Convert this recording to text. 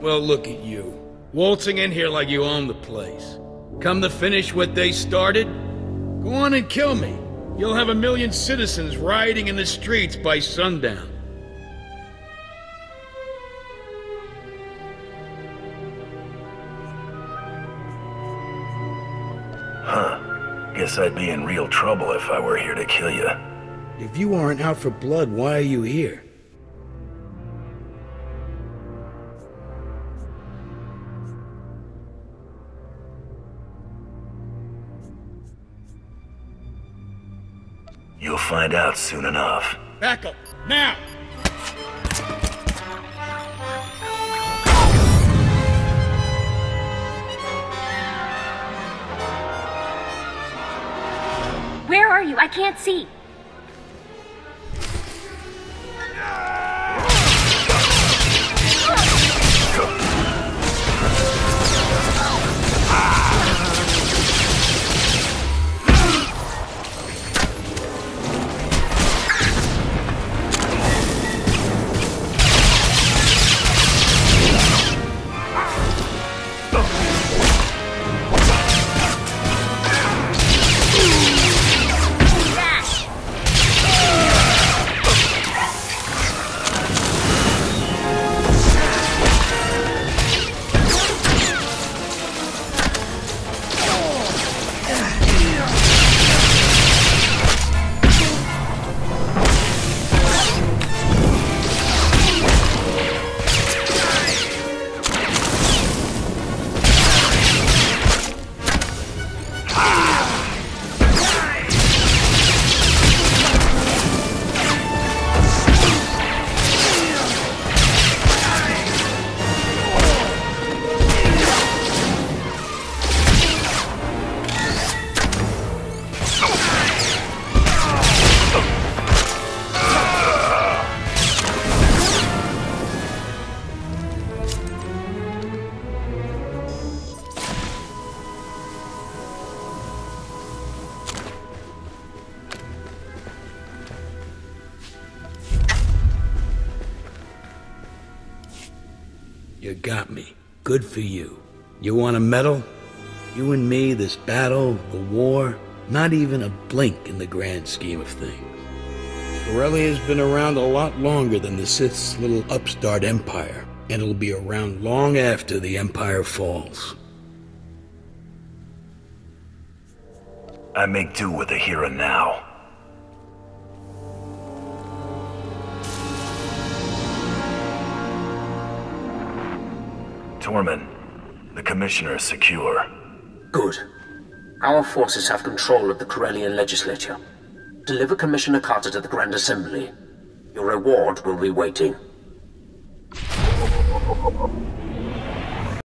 Well, look at you. Waltzing in here like you own the place. Come to finish what they started? Go on and kill me. You'll have a million citizens rioting in the streets by sundown. Huh. Guess I'd be in real trouble if I were here to kill you. If you aren't out for blood, why are you here? You'll find out soon enough. Back up, now! Where are you? I can't see. You got me. Good for you. You want a medal? You and me, this battle, the war, not even a blink in the grand scheme of things. Corellia's been around a lot longer than the Sith's little upstart empire, and it'll be around long after the empire falls. I make do with the here and now. Tormen, the Commissioner is secure. Good. Our forces have control of the Corellian legislature. Deliver Commissioner Carter to the Grand Assembly. Your reward will be waiting.